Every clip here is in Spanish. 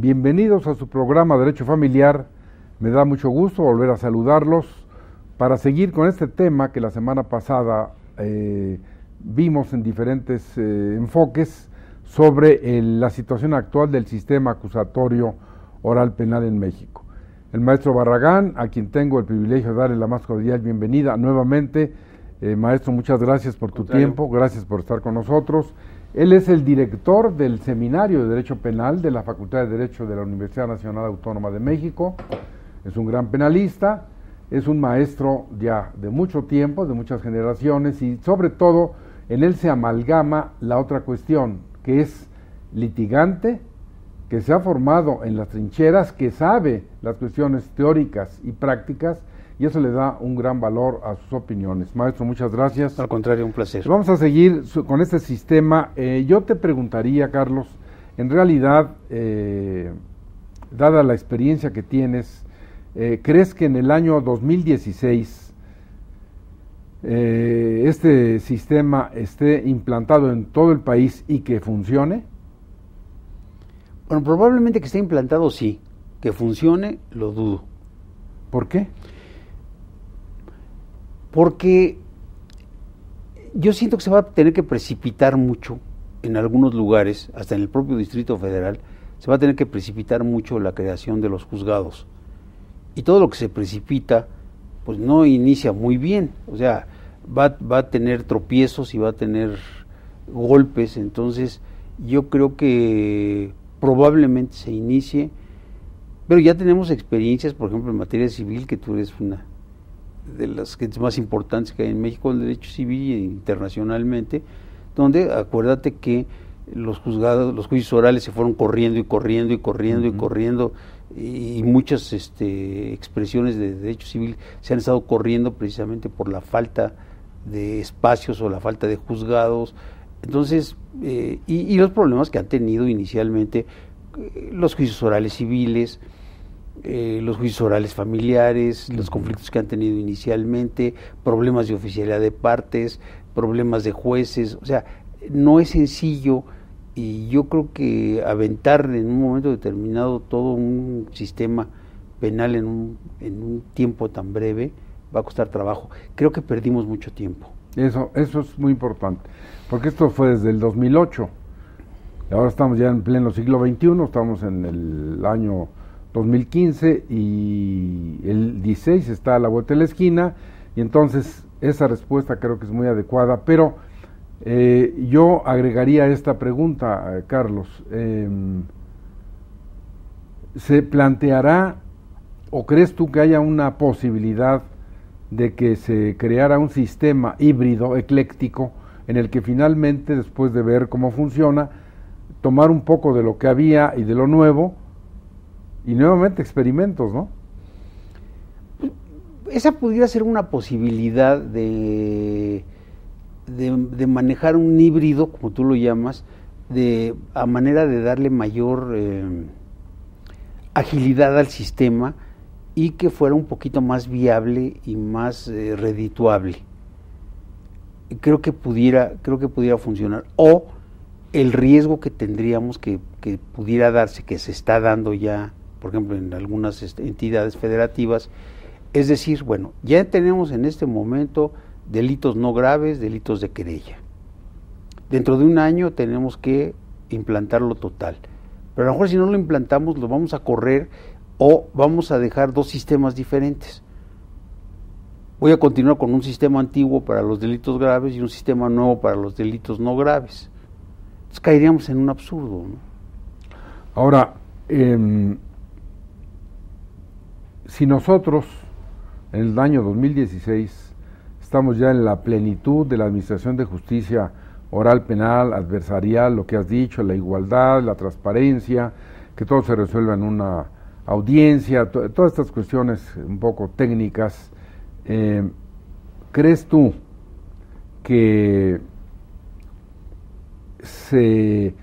Bienvenidos a su programa Derecho Familiar. Me da mucho gusto volver a saludarlos para seguir con este tema que la semana pasada eh, vimos en diferentes eh, enfoques sobre la situación actual del sistema acusatorio oral penal en México. El maestro Barragán, a quien tengo el privilegio de darle la más cordial bienvenida nuevamente. Eh, maestro, muchas gracias por tu tiempo, gracias por estar con nosotros. Él es el director del Seminario de Derecho Penal de la Facultad de Derecho de la Universidad Nacional Autónoma de México. Es un gran penalista, es un maestro ya de mucho tiempo, de muchas generaciones y sobre todo en él se amalgama la otra cuestión, que es litigante, que se ha formado en las trincheras, que sabe las cuestiones teóricas y prácticas y eso le da un gran valor a sus opiniones. Maestro, muchas gracias. Al contrario, un placer. Vamos a seguir con este sistema. Eh, yo te preguntaría, Carlos, en realidad, eh, dada la experiencia que tienes, eh, ¿crees que en el año 2016 este sistema esté implantado en todo el país y que funcione? Bueno, probablemente que esté implantado sí, que funcione lo dudo. ¿Por qué? Porque yo siento que se va a tener que precipitar mucho en algunos lugares, hasta en el propio Distrito Federal, se va a tener que precipitar mucho la creación de los juzgados. Y todo lo que se precipita, pues no inicia muy bien. O sea, va, va a tener tropiezos y va a tener golpes. Entonces, yo creo que probablemente se inicie. Pero ya tenemos experiencias, por ejemplo, en materia civil, que tú eres una de las gentes más importantes que hay en México, el derecho civil e internacionalmente, donde acuérdate que los juzgados, los juicios orales se fueron corriendo y corriendo y corriendo y corriendo y muchas este, expresiones de derecho civil se han estado corriendo precisamente por la falta de espacios o la falta de juzgados. Entonces, eh, y, los problemas que han tenido inicialmente eh, los juicios orales civiles, eh, los juicios orales familiares, los conflictos que han tenido inicialmente, problemas de oficialidad de partes, problemas de jueces, o sea, no es sencillo y yo creo que aventar en un momento determinado todo un sistema penal en un, en un tiempo tan breve va a costar trabajo. Creo que perdimos mucho tiempo. Eso, eso es muy importante, porque esto fue desde el 2008. Ahora estamos ya en pleno siglo XXI, estamos en el año 2015 y el 16 está a la vuelta de la esquina y entonces esa respuesta creo que es muy adecuada, pero eh, yo agregaría esta pregunta, eh, Carlos. Em, ¿Se planteará o crees tú que haya una posibilidad de que se creara un sistema híbrido, ecléctico, en el que finalmente, después de ver cómo funciona, tomar un poco de lo que había y de lo nuevo, y nuevamente experimentos, ¿no? Esa pudiera ser una posibilidad de, de, manejar un híbrido, como tú lo llamas, de, a manera de darle mayor eh, agilidad al sistema y que fuera un poquito más viable y más eh, redituable. Creo que pudiera, creo que pudiera funcionar. O el riesgo que tendríamos que, que pudiera darse, que se está dando ya por ejemplo, en algunas este, entidades federativas. Es decir, bueno, ya tenemos en este momento delitos no graves, delitos de querella. Dentro de un año tenemos que implantarlo total. Pero a lo mejor si no lo implantamos lo vamos a correr o vamos a dejar dos sistemas diferentes. Voy a continuar con un sistema antiguo para los delitos graves y un sistema nuevo para los delitos no graves. Entonces caeríamos en un absurdo. Ahora, eh, si nosotros en el año 2016 estamos ya en la plenitud de la administración de justicia oral penal, adversarial, lo que has dicho, la igualdad, la transparencia, que todo se resuelva en una audiencia, todas estas cuestiones un poco técnicas, eh, ¿crees tú que se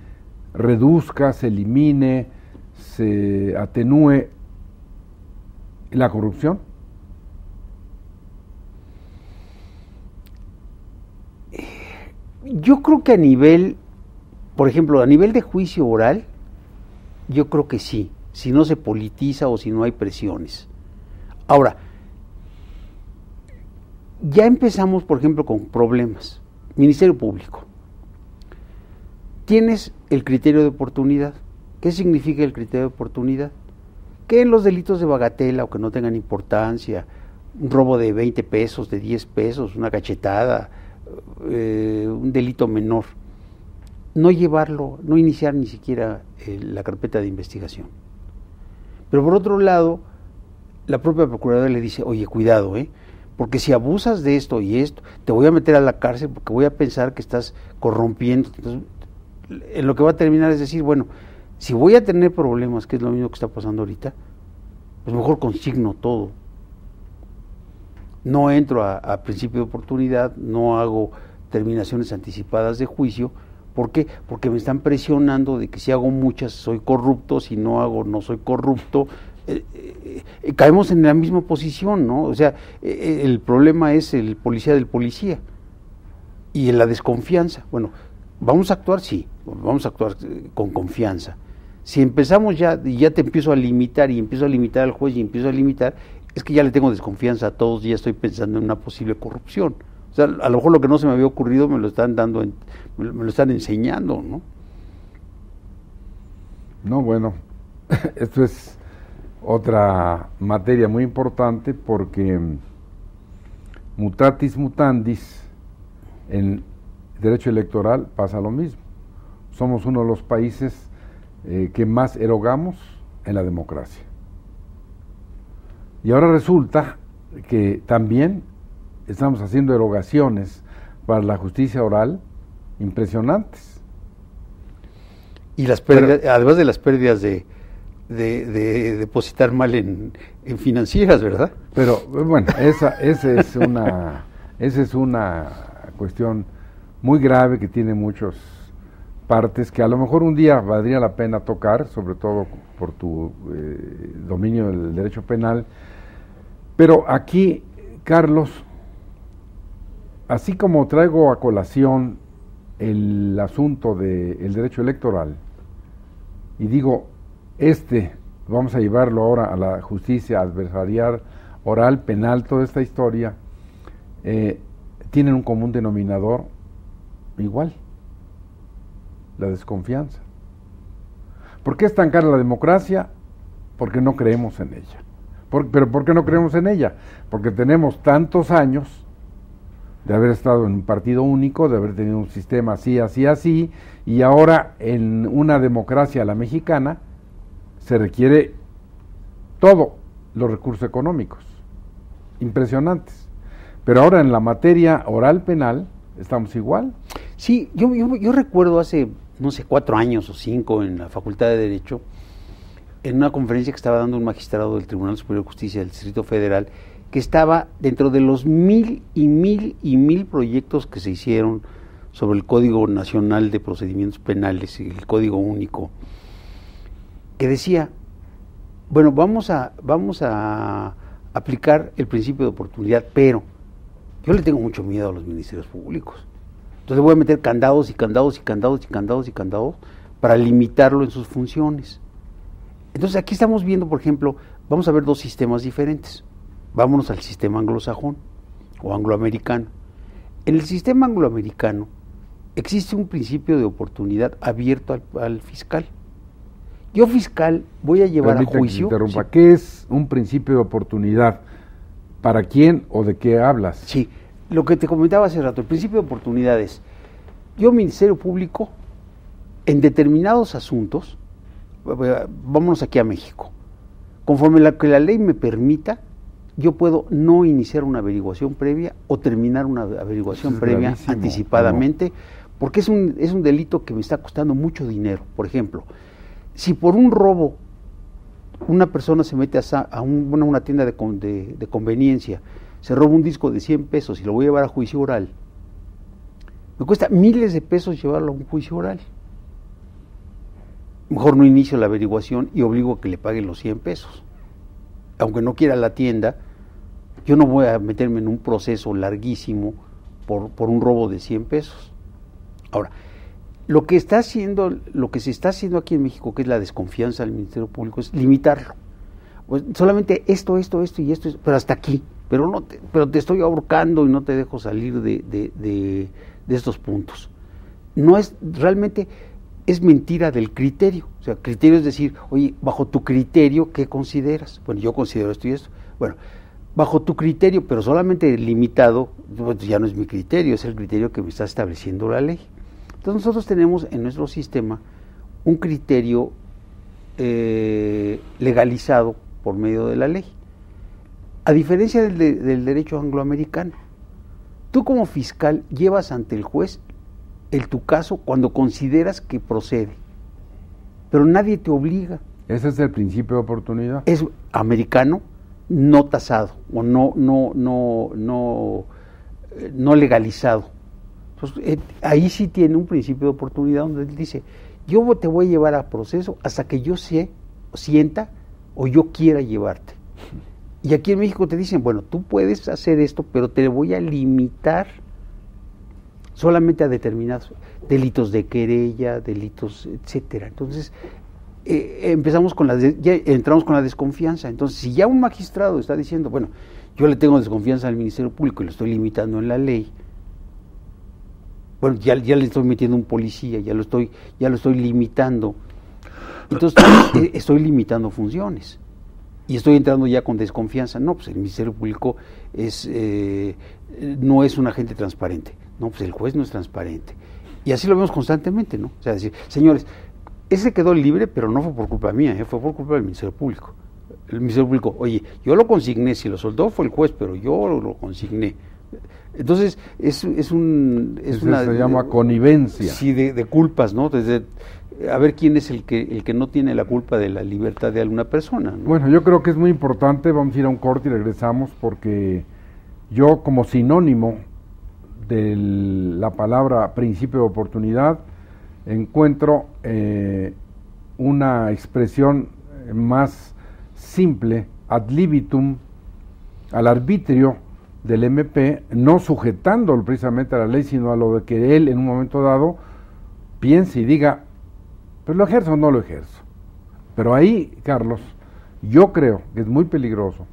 reduzca, se elimine, se atenúe la corrupción? Yo creo que a nivel, por ejemplo, a nivel de juicio oral, Yo creo que sí, si no se politiza o si no hay presiones. Ahora, ya empezamos, por ejemplo, con problemas. Ministerio Público. Tienes el criterio de oportunidad. ¿Qué significa el criterio de oportunidad? Que en los delitos de bagatela o que no tengan importancia, un robo de 20 pesos, de 10 pesos, una cachetada, eh, un delito menor, no llevarlo, no iniciar ni siquiera eh, la carpeta de investigación. Pero por otro lado, la propia Procuraduría le dice, oye, cuidado, ¿eh? porque si abusas de esto y esto, te voy a meter a la cárcel porque voy a pensar que estás corrompiendo. En lo que va a terminar es decir, bueno, si voy a tener problemas, que es lo mismo que está pasando ahorita, pues mejor consigno todo. No entro a, principio de oportunidad, no hago terminaciones anticipadas de juicio. ¿Por qué? Porque me están presionando de que si hago muchas soy corrupto, si no hago no soy corrupto. Eh, eh, eh, caemos en la misma posición, ¿no? O sea, el problema es el policía del policía y en la desconfianza. Bueno, vamos a actuar, sí, vamos a actuar con confianza. Si empezamos ya ya te empiezo a limitar y empiezo a limitar al juez y empiezo a limitar, es que ya le tengo desconfianza a todos y ya estoy pensando en una posible corrupción. O sea, a lo mejor lo que no se me había ocurrido me lo están dando, me lo están enseñando, ¿no? No, bueno, esto es otra materia muy importante porque mutatis mutandis en derecho electoral pasa lo mismo. Somos uno de los países eh, que más erogamos en la democracia. Y ahora resulta que también estamos haciendo erogaciones para la justicia oral impresionantes. Y las pérdidas, además de las pérdidas de, depositar mal en, financieras, ¿verdad? Pero bueno, esa, esa es una esa es una cuestión muy grave que tiene muchas partes que a lo mejor un día valdría la pena tocar, sobre todo por tu eh, dominio del derecho penal, pero aquí, Carlos, así como traigo a colación el asunto del derecho electoral, y digo, este, vamos a llevarlo ahora a la justicia adversarial, oral, penal, toda esta historia, eh, tienen un común denominador igual, la desconfianza. ¿Por qué es tan cara la democracia? Porque no creemos en ella pero ¿por qué no creemos en ella? Porque tenemos tantos años de haber estado en un partido único, de haber tenido un sistema así, así, así, y ahora en una democracia la mexicana se requiere todo los recursos económicos, impresionantes. Pero ahora en la materia oral penal estamos igual. Sí, yo, yo, yo recuerdo hace, no sé, cuatro años o cinco en la Facultad de Derecho, en una conferencia que estaba dando un magistrado del Tribunal Superior de Justicia del Distrito Federal, que estaba dentro de los mil y mil y mil proyectos que se hicieron sobre el Código Nacional de Procedimientos Penales, el Código Único, que decía, bueno, vamos a, vamos a aplicar el principio de oportunidad, pero yo le tengo mucho miedo a los ministerios públicos. Entonces voy a meter candados y candados y candados y candados y candados para limitarlo en sus funciones. Entonces aquí estamos viendo, por ejemplo, vamos a ver dos sistemas diferentes. Vámonos al sistema anglosajón o angloamericano. En el sistema angloamericano existe un principio de oportunidad abierto al, fiscal. Yo fiscal voy a llevar a juicio. interrumpa. ¿Qué es un principio de oportunidad? ¿Para quién o de qué hablas? Sí, lo que te comentaba hace rato, el principio de oportunidad es, yo Ministerio Público, en determinados asuntos, vámonos aquí a México. Conforme la que la ley me permita, yo puedo no iniciar una averiguación previa o terminar una averiguación previa anticipadamente, porque es un, es un delito que me está costando mucho dinero. Por ejemplo, si por un robo una persona se mete a, una, tienda de, de, conveniencia, se roba un disco de 100 pesos y lo voy a llevar a juicio oral, me cuesta miles de pesos llevarlo a un juicio oral mejor no inicio la averiguación y obligo a que le paguen los 100 pesos. Aunque no quiera la tienda, yo no voy a meterme en un proceso larguísimo por, por un robo de 100 pesos. Ahora, Lo que está haciendo, lo que se está haciendo aquí en México, que es la desconfianza del Ministerio Público, es limitarlo. Pues solamente esto, esto, esto y esto, pero hasta aquí. Pero no, te, pero te estoy ahorcando y no te dejo salir de, de, de, de estos puntos. No es realmente es mentira del criterio. O sea, criterio es decir, oye, bajo tu criterio, ¿qué consideras? Bueno, yo considero esto y esto. Bueno, bajo tu criterio, pero solamente limitado, pues ya no es mi criterio, es el criterio que me está estableciendo la ley. Entonces nosotros tenemos en nuestro sistema un criterio eh, legalizado por medio de la ley. A diferencia del, de, del derecho angloamericano, tú como fiscal llevas ante el juez el tu caso cuando consideras que procede, pero nadie te obliga. Ese es el principio de oportunidad. Es americano, no tasado o no no no no no legalizado. Entonces, eh, ahí sí tiene un principio de oportunidad donde él dice, yo te voy a llevar a proceso hasta que yo sé, sienta o yo quiera llevarte. Y aquí en México te dicen, bueno, tú puedes hacer esto, pero te voy a limitar solamente a determinados delitos de querella, delitos, etcétera. Entonces, eh, empezamos con la ya entramos con la desconfianza. Entonces, si ya un magistrado está diciendo, bueno, yo le tengo desconfianza al Ministerio Público y lo estoy limitando en la ley, bueno, ya, ya le estoy metiendo un policía, ya lo estoy, ya lo estoy limitando. Entonces, estoy limitando funciones. Y estoy entrando ya con desconfianza. No, pues el Ministerio Público es, eh, no es un agente transparente. No, pues el juez no es transparente. Y así lo vemos constantemente, ¿no? O sea, decir, señores, ese quedó libre, pero no fue por culpa mía, ¿eh? fue por culpa del Ministerio Público. El Ministerio Público, oye, yo lo consigné, si lo soltó fue el juez, pero yo lo, consigné. Entonces, es, es un... Es una, se llama connivencia. Sí, de, de culpas, ¿no? Desde, a ver quién es el que, el que no tiene la culpa de la libertad de alguna persona. ¿no? Bueno, yo creo que es muy importante, vamos a ir a un corte y regresamos, porque yo como sinónimo de la palabra principio de oportunidad, encuentro eh, una expresión más simple, ad libitum, al arbitrio del MP, no sujetándolo precisamente a la ley, sino a lo de que él en un momento dado piense y diga, pero lo ejerzo o no lo ejerzo. Pero ahí, Carlos, yo creo que es muy peligroso,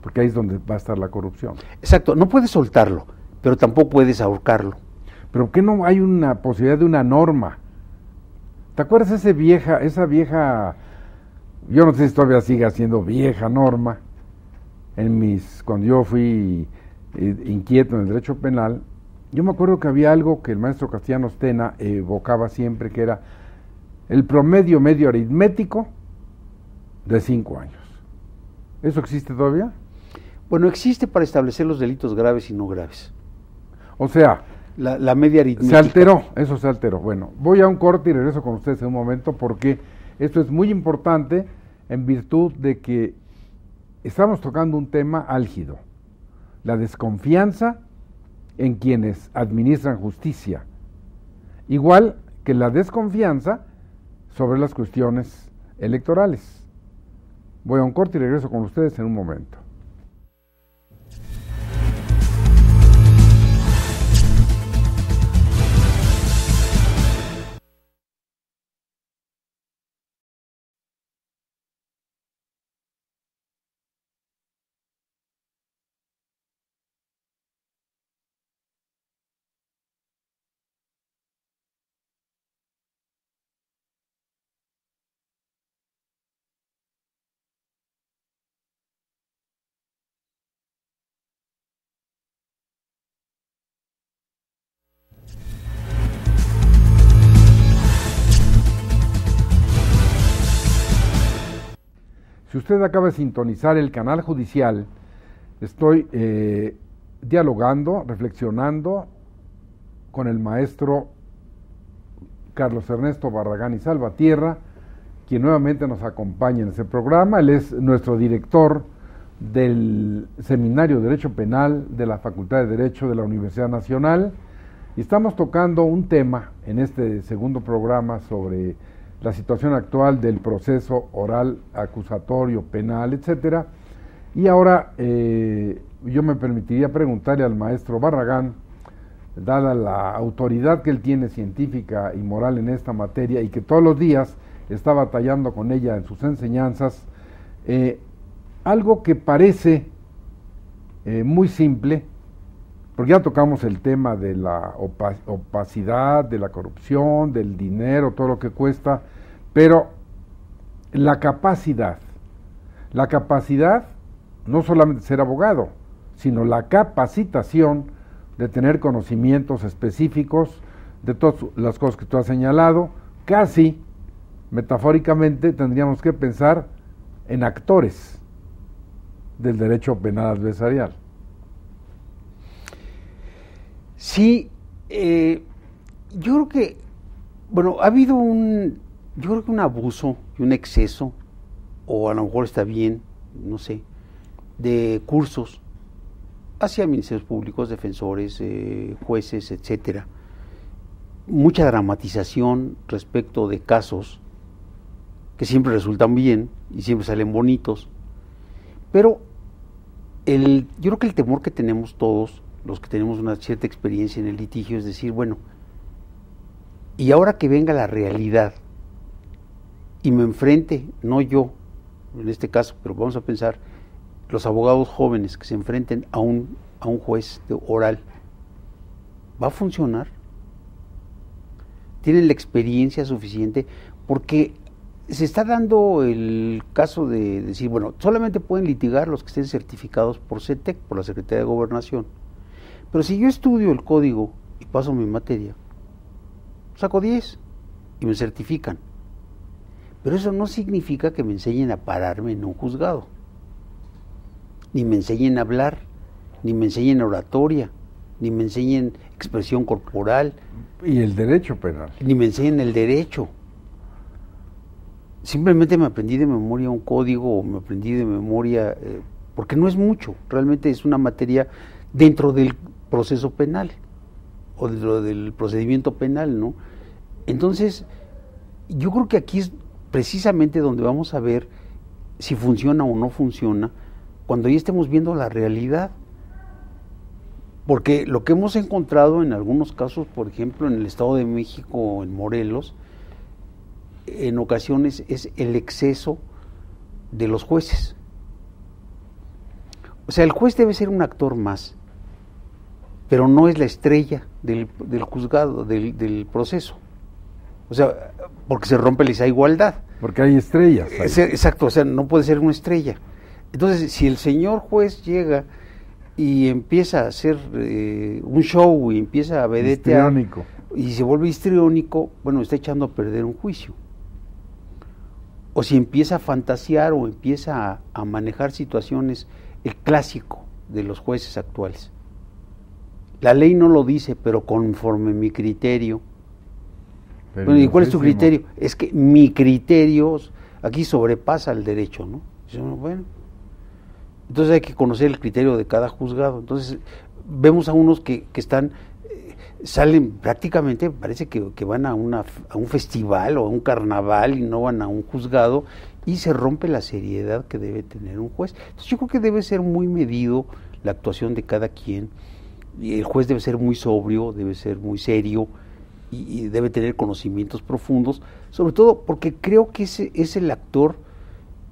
porque ahí es donde va a estar la corrupción. Exacto, no puedes soltarlo pero tampoco puedes ahorcarlo. ¿Pero qué no hay una posibilidad de una norma? ¿Te acuerdas esa vieja, esa vieja, yo no sé si todavía sigue siendo vieja norma, en mis, cuando yo fui eh, inquieto en el derecho penal, yo me acuerdo que había algo que el maestro Castellanos Tena evocaba siempre, que era el promedio medio aritmético de cinco años. ¿Eso existe todavía? Bueno, existe para establecer los delitos graves y no graves. O sea, la, la, media aritmética. Se alteró, eso se alteró. Bueno, voy a un corte y regreso con ustedes en un momento porque esto es muy importante en virtud de que estamos tocando un tema álgido, la desconfianza en quienes administran justicia, igual que la desconfianza sobre las cuestiones electorales. Voy a un corte y regreso con ustedes en un momento. Si usted acaba de sintonizar el canal judicial, estoy eh, dialogando, reflexionando con el maestro Carlos Ernesto Barragán y Salvatierra, quien nuevamente nos acompaña en este programa. Él es nuestro director del Seminario de Derecho Penal de la Facultad de Derecho de la Universidad Nacional y estamos tocando un tema en este segundo programa sobre la situación actual del proceso oral, acusatorio, penal, etcétera. Y ahora eh, yo me permitiría preguntarle al maestro Barragán dada la autoridad que él tiene científica y moral en esta materia y que todos los días está batallando con ella en sus enseñanzas, eh, algo que parece eh, muy simple, porque ya tocamos el tema de la opacidad, de la corrupción, del dinero, todo lo que cuesta, pero la capacidad, la capacidad no solamente ser abogado, sino la capacitación de tener conocimientos específicos de todas las cosas que tú has señalado, casi metafóricamente tendríamos que pensar en actores del derecho penal adversarial. Sí, eh, yo creo que, bueno, ha habido un, yo creo que un abuso y un exceso, o a lo mejor está bien, no sé, de cursos hacia ministerios públicos, defensores, eh, jueces, etcétera. Mucha dramatización respecto de casos que siempre resultan bien y siempre salen bonitos, pero el, yo creo que el temor que tenemos todos, los que tenemos una cierta experiencia en el litigio, es decir, bueno, y ahora que venga la realidad y me enfrente, no yo, en este caso, pero vamos a pensar, los abogados jóvenes que se enfrenten a un, a un juez de oral, ¿va a funcionar? ¿Tienen la experiencia suficiente? Porque se está dando el caso de decir, bueno, solamente pueden litigar los que estén certificados por CETEC, por la Secretaría de Gobernación. Pero si yo estudio el código y paso mi materia, saco 10 y me certifican. Pero eso no significa que me enseñen a pararme en un juzgado ni me enseñen a hablar, ni me enseñen oratoria, ni me enseñen expresión corporal. Y el derecho penal. Ni me enseñen el derecho. Simplemente me aprendí de memoria un código o me aprendí de memoria, eh, porque no es mucho, realmente es una materia dentro del proceso penal o dentro del procedimiento penal, ¿no? Entonces, yo creo que aquí es precisamente donde vamos a ver si funciona o no funciona cuando ya estemos viendo la realidad. Porque lo que hemos encontrado en algunos casos, por ejemplo, en el Estado de México o en Morelos, en ocasiones es el exceso de los jueces. O sea, el juez debe ser un actor más, pero no es la estrella del, juzgado, del, del, proceso. O sea, porque se rompe esa igualdad. Porque hay estrellas. Exacto, o sea, no puede ser una estrella. Entonces, si el señor juez llega y empieza a hacer eh, un show y empieza a vedetear y se vuelve histriónico, bueno, está echando a perder un juicio. O si empieza a fantasear o empieza a, manejar situaciones, el clásico de los jueces actuales. La ley no lo dice, pero conforme mi criterio. bueno, ¿y cuál es tu criterio? Es que mi criterio aquí sobrepasa el derecho, ¿no? Bueno, entonces hay que conocer el criterio de cada juzgado. Entonces vemos a unos que, están, eh, salen prácticamente, parece que, van a, una, a un festival o a un carnaval y no van a un juzgado y se rompe la seriedad que debe tener un juez. Entonces yo creo que debe ser muy medido la actuación de cada quien. El juez debe ser muy sobrio, debe ser muy serio y, debe tener conocimientos profundos, sobre todo porque creo que ese es el actor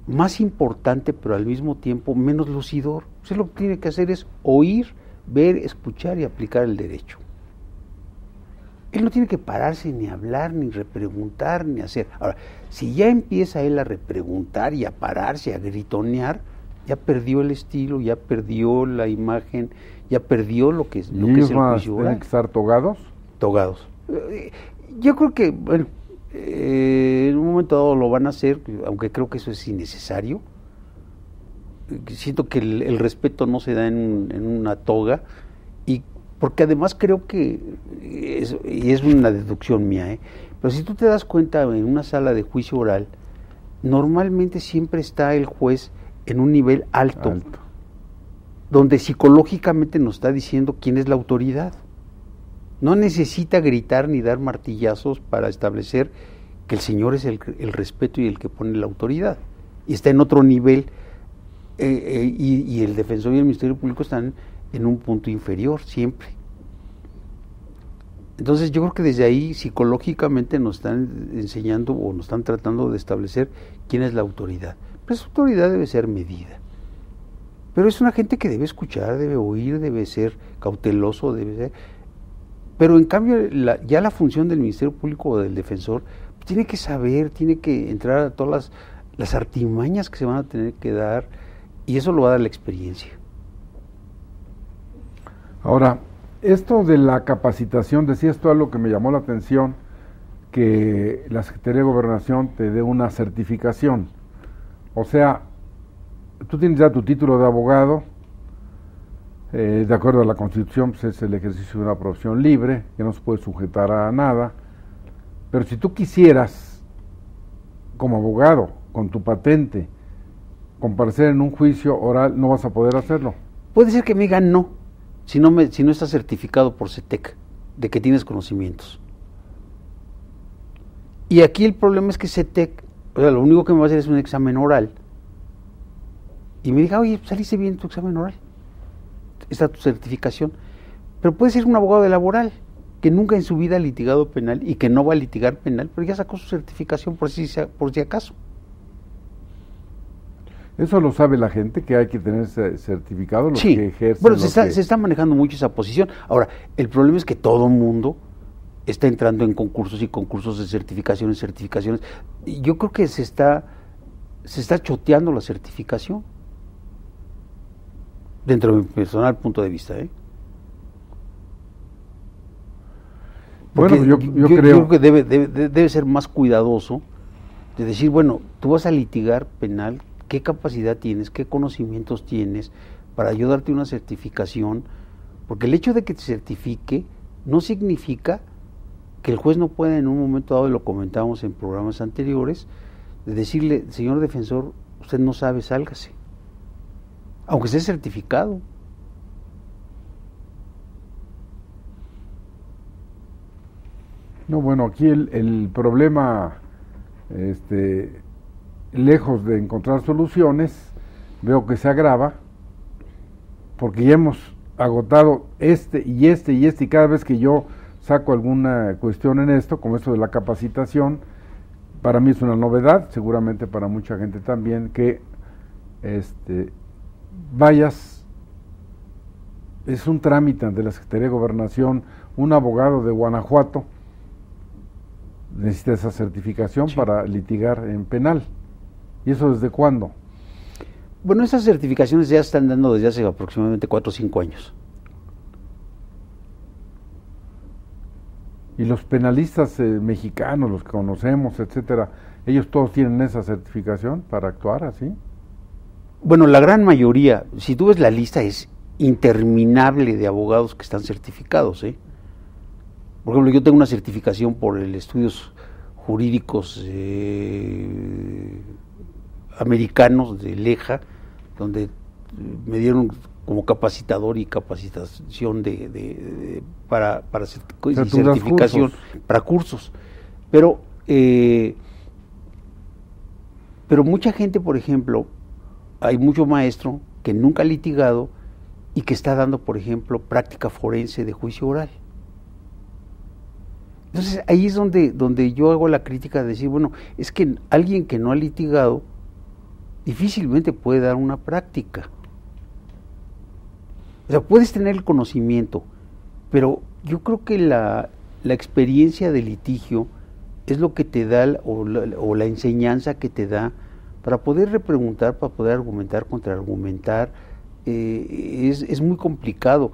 más importante, pero al mismo tiempo menos lucidor. Usted lo que tiene que hacer es oír, ver, escuchar y aplicar el derecho. Él no tiene que pararse ni hablar, ni repreguntar, ni hacer. Ahora, si ya empieza él a repreguntar y a pararse, a gritonear, ya perdió el estilo, ya perdió la imagen, ya perdió lo que es, lo que es el juicio. ¿Tienen que estar togados? Togados. Eh, yo creo que, bueno, eh, en un momento dado lo van a hacer, aunque creo que eso es innecesario. Siento que el, respeto no se da en, una toga, y porque además creo que, y es una deducción mía, ¿eh? pero si tú te das cuenta en una sala de juicio oral, normalmente siempre está el juez en un nivel alto. Donde psicológicamente nos está diciendo quién es la autoridad. No necesita gritar ni dar martillazos para establecer que el Señor es el, respeto y el que pone la autoridad. Y está en otro nivel eh, eh, y, el defensor y el Ministerio Público están en un punto inferior siempre. Entonces yo creo que desde ahí psicológicamente nos están enseñando o nos están tratando de establecer quién es la autoridad. Pero esa autoridad debe ser medida. Pero es una gente que debe escuchar, debe oír, debe ser cauteloso, debe ser... Pero en cambio ya la función del Ministerio Público o del defensor tiene que saber, tiene que entrar a todas las, las artimañas que se van a tener que dar y eso lo va a dar la experiencia. Ahora, esto de la capacitación, decía esto algo que me llamó la atención, que la Secretaría de Gobernación te dé una certificación. O sea, tú tienes ya tu título de abogado, eh, de acuerdo a la Constitución, pues es el ejercicio de una profesión libre, que no se puede sujetar a nada. Pero si tú quisieras, como abogado, con tu patente, comparecer en un juicio oral, no vas a poder hacerlo. Puede ser que me digan no, si no, me, si no estás certificado por CETEC de que tienes conocimientos. Y aquí el problema es que CETEC, o sea, lo único que me va a hacer es un examen oral. Y me diga, oye, saliste bien tu examen oral. Está tu certificación. Pero puede ser un abogado de laboral que nunca en su vida ha litigado penal y que no va a litigar penal, pero ya sacó su certificación por si, por si acaso. Eso lo sabe la gente, que hay que tener certificado, los sí. que ejercen. Bueno, se está, se está manejando mucho esa posición. Ahora, el problema es que todo mundo está entrando en concursos y concursos de certificaciones, certificaciones. Yo creo que se está, se está choteando la certificación, dentro de mi personal punto de vista. ¿eh? bueno, yo, yo, creo... que debe, debe, debe ser más cuidadoso de decir, bueno, tú vas a litigar penal, ¿qué capacidad tienes? ¿Qué conocimientos tienes para ayudarte a una certificación? Porque el hecho de que te certifique no significa que el juez no pueda en un momento dado, y lo comentábamos en programas anteriores, de decirle, señor defensor, usted no sabe, sálgase. Aunque esté certificado. No, bueno, aquí el, el problema, este, lejos de encontrar soluciones, veo que se agrava, porque ya hemos agotado este y este y este, y cada vez que yo saco alguna cuestión en esto, como esto de la capacitación, para mí es una novedad, seguramente para mucha gente también, que este, vayas, es un trámite de la Secretaría de Gobernación, un abogado de Guanajuato necesita esa certificación para litigar en penal. ¿Y eso desde cuándo? Bueno, esas certificaciones ya están dando desde hace aproximadamente 4 o 5 años. Y los penalistas eh, mexicanos, los que conocemos, etcétera, ellos todos tienen esa certificación para actuar así. Bueno, la gran mayoría, si tú ves la lista, es interminable de abogados que están certificados. ¿eh? Por ejemplo, yo tengo una certificación por el estudios jurídicos eh, americanos de LEJA, donde me dieron como capacitador y capacitación de, para, para certificación, para cursos. Pero, eh, pero mucha gente, por ejemplo, hay mucho maestro que nunca ha litigado y que está dando, por ejemplo, práctica forense de juicio oral. Entonces ahí es donde, donde yo hago la crítica de decir, bueno, es que alguien que no ha litigado difícilmente puede dar una práctica. O sea, puedes tener el conocimiento, pero yo creo que la, la experiencia de litigio es lo que te da, o la, o la enseñanza que te da para poder repreguntar, para poder argumentar, contraargumentar. Eh, es, es muy complicado.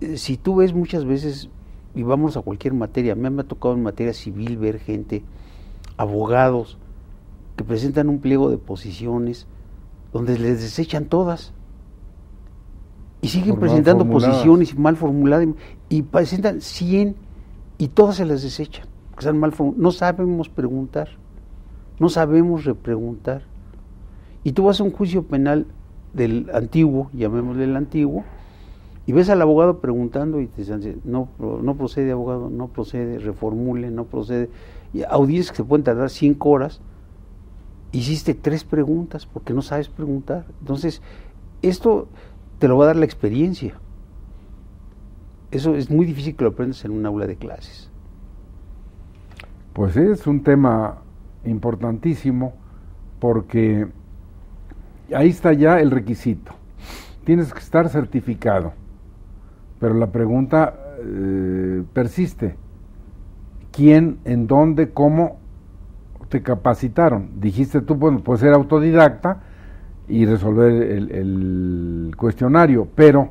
Eh, si tú ves muchas veces, y vamos a cualquier materia, me ha tocado en materia civil ver gente, abogados, que presentan un pliego de posiciones donde les desechan todas. Y siguen presentando posiciones mal formuladas y presentan 100 y todas se las desechan. Están mal no sabemos preguntar, no sabemos repreguntar. Y tú vas a un juicio penal del antiguo, llamémosle el antiguo, y ves al abogado preguntando y te dicen, no, no procede abogado, no procede, reformule, no procede. Y audiencias que se pueden tardar cinco horas hiciste tres preguntas porque no sabes preguntar. Entonces, esto te lo va a dar la experiencia. Eso es muy difícil que lo aprendas en un aula de clases. Pues es un tema importantísimo porque ahí está ya el requisito. Tienes que estar certificado. Pero la pregunta eh, persiste. ¿Quién, en dónde, cómo te capacitaron? Dijiste tú, bueno, puedes ser autodidacta y resolver el, el cuestionario, pero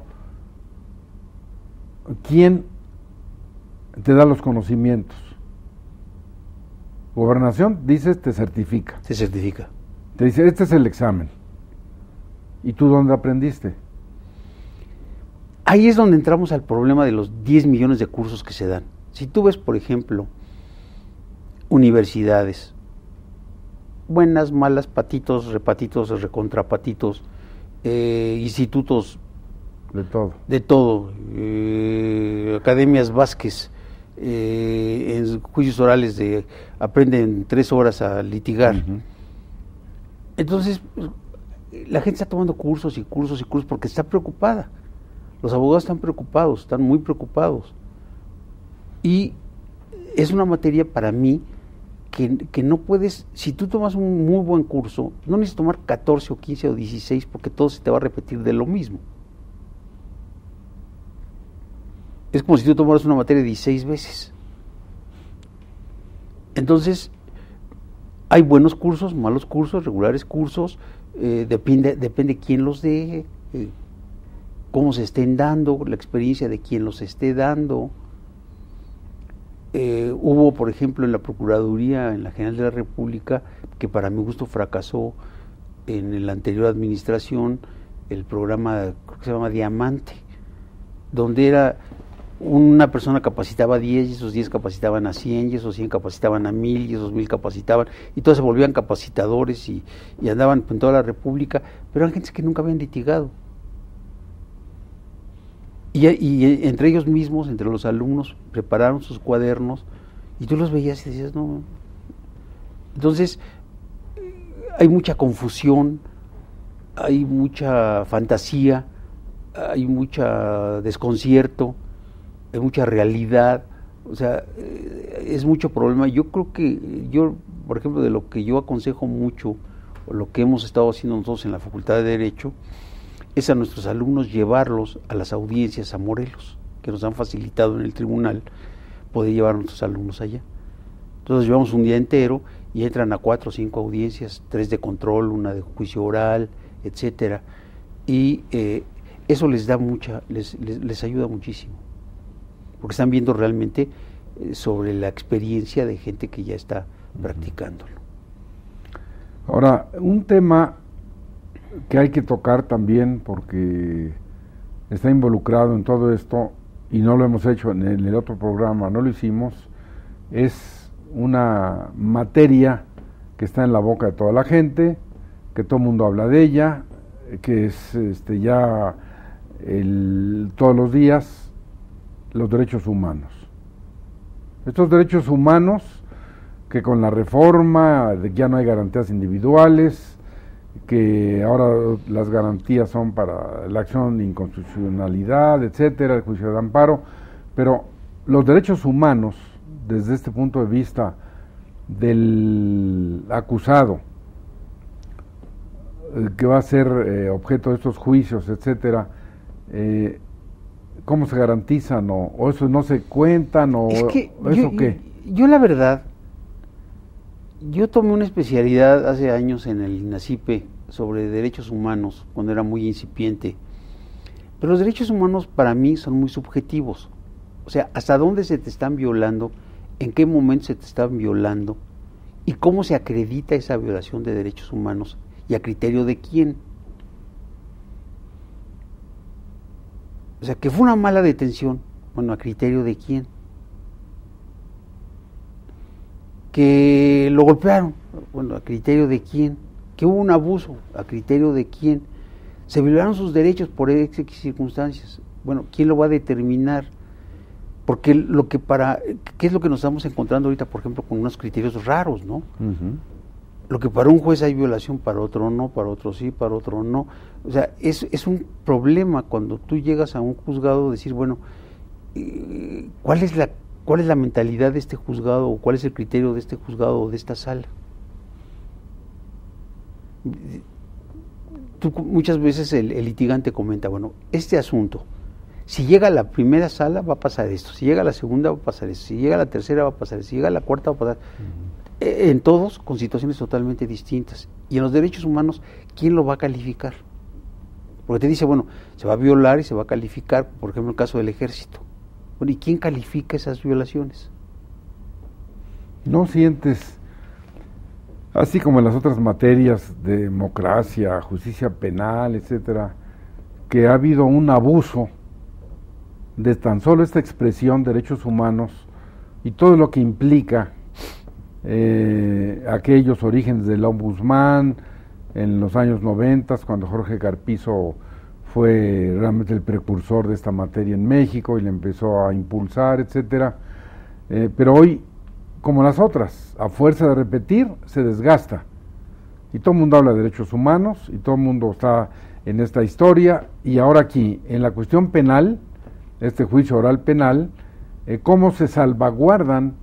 ¿quién te da los conocimientos? Gobernación, dices, te certifica. Se certifica. Te dice, este es el examen. ¿Y tú dónde aprendiste? Ahí es donde entramos al problema de los 10 millones de cursos que se dan. Si tú ves, por ejemplo, universidades, buenas, malas, patitos, repatitos, recontrapatitos, eh, institutos De todo. de todo, eh, academias Vázquez, eh, en juicios orales de aprenden tres horas a litigar. Entonces, la gente está tomando cursos y cursos y cursos porque está preocupada. Los abogados están preocupados, están muy preocupados. Y es una materia para mí que, que no puedes, si tú tomas un muy buen curso, no necesitas tomar 14 o 15 o 16 porque todo se te va a repetir de lo mismo. Es como si tú tomaras una materia 16 veces. Entonces, hay buenos cursos, malos cursos, regulares cursos, eh, depende, depende quién los dé, eh, cómo se estén dando, la experiencia de quien los esté dando. Eh, hubo, por ejemplo, en la Procuraduría, en la General de la República, que para mi gusto fracasó en la anterior administración, el programa creo que se llama Diamante, donde era una persona capacitaba a 10 y esos 10 capacitaban a 100 y esos 100 capacitaban a 1000 y esos 1000 capacitaban y todos se volvían capacitadores y, andaban en toda la República, pero eran gente que nunca habían litigado. Y, y entre ellos mismos, entre los alumnos, prepararon sus cuadernos y tú los veías y decías, no. Entonces, hay mucha confusión, hay mucha fantasía, hay mucha desconcierto, hay mucha realidad, o sea, eh, es mucho problema. Yo creo que yo, por ejemplo, de lo que yo aconsejo mucho, o lo que hemos estado haciendo nosotros en la Facultad de Derecho, es a nuestros alumnos llevarlos a las audiencias a Morelos, que nos han facilitado en el tribunal poder llevar a nuestros alumnos allá. Entonces llevamos un día entero y entran a cuatro o cinco audiencias, tres de control, una de juicio oral, etcétera, y eh, eso les da mucha, les, les, les, ayuda muchísimo, porque están viendo realmente eh, sobre la experiencia de gente que ya está uh -huh. practicándolo. Ahora, un tema que hay que tocar también porque está involucrado en todo esto y no lo hemos hecho en el otro programa, no lo hicimos, es una materia que está en la boca de toda la gente, que todo el mundo habla de ella, que es este, ya el, todos los días los derechos humanos. Estos derechos humanos que con la reforma ya no hay garantías individuales, que ahora las garantías son para la acción de inconstitucionalidad, etcétera, el juicio de amparo, pero los derechos humanos, desde este punto de vista del acusado, eh, que va a ser eh, objeto de estos juicios, etcétera, eh, ¿cómo se garantizan o, o, eso no se cuentan o es que eso yo, qué? Yo, yo la verdad, yo tomé una especialidad hace años en el INACIPE sobre derechos humanos, cuando era muy incipiente. Pero los derechos humanos para mí son muy subjetivos. O sea, hasta dónde se te están violando, en qué momento se te están violando y cómo se acredita esa violación de derechos humanos y a criterio de quién. O sea, que fue una mala detención, bueno, a criterio de quién. Que lo golpearon, bueno, a criterio de quién que hubo un abuso, a criterio de quién, se violaron sus derechos por X circunstancias. Bueno, ¿quién lo va a determinar? Porque lo que para, ¿qué es lo que nos estamos encontrando ahorita, por ejemplo, con unos criterios raros, ¿no? Uh. Lo que para un juez hay violación, para otro no, para otro sí, para otro no. O sea, es, es un problema cuando tú llegas a un juzgado decir, bueno, eh, ¿cuál es la cuál es la mentalidad de este juzgado o cuál es el criterio de este juzgado o de esta sala? muchas veces el, litigante comenta, bueno, este asunto, si llega a la primera sala va a pasar esto, si llega a la segunda va a pasar esto, si llega a la tercera va a pasar esto, si llega a la cuarta va a pasar... Eh, en todos con situaciones totalmente distintas. Y en los derechos humanos, ¿quién lo va a calificar? Porque te dice, bueno, se va a violar y se va a calificar, por ejemplo, el caso del ejército. ¿y quién califica esas violaciones? ¿No sientes, así como en las otras materias de democracia, justicia penal, etcétera, que ha habido un abuso de tan solo esta expresión derechos humanos y todo lo que implica eh, aquellos orígenes del ombudsman en los años 90, cuando Jorge Carpizo fue realmente el precursor de esta materia en México y le empezó a impulsar, etcétera. Eh, pero hoy, como las otras, a fuerza de repetir, se desgasta. Y todo el mundo habla de derechos humanos y todo el mundo está en esta historia. Y ahora aquí, en la cuestión penal, este juicio oral penal, eh, cómo se salvaguardan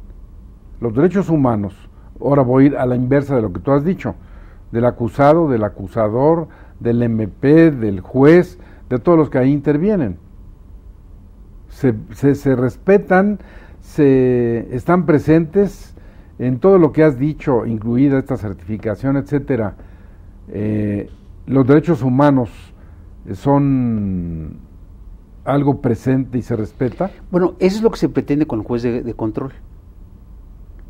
los derechos humanos, ahora voy a ir a la inversa de lo que tú has dicho, del acusado, del acusador, del MP, del juez, de todos los que ahí intervienen. Se, se, respetan, se están presentes en todo lo que has dicho, incluida esta certificación, etcétera. Eh, los derechos humanos son algo presente y se respeta. Bueno, eso es lo que se pretende con el juez de control